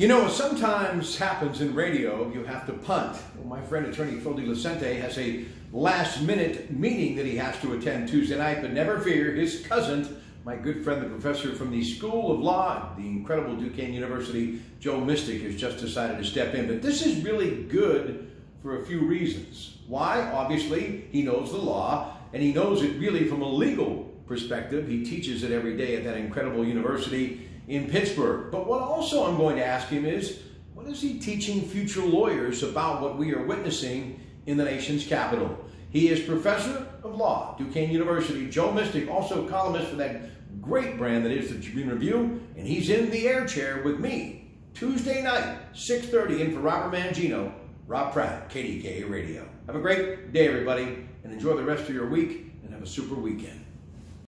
You know, sometimes happens in radio, you have to punt. Well, my friend attorney Phil DiLucente has a last minute meeting that he has to attend Tuesday night, but never fear, his cousin, my good friend, the professor from the School of Law at the incredible Duquesne University, Joe Mistick, has just decided to step in. But this is really good for a few reasons. Why? Obviously, he knows the law, and he knows it really from a legal perspective. He teaches it every day at that incredible university in Pittsburgh. But what also I'm going to ask him is, what is he teaching future lawyers about what we are witnessing in the nation's capital? He is professor of law, Duquesne University. Joe Mistick, also columnist for that great brand that is the Tribune Review, and he's in the air chair with me Tuesday night, 6.30, in for Robert Mangino, Rob Pratte, KDKA Radio. Have a great day, everybody, and enjoy the rest of your week, and have a super weekend.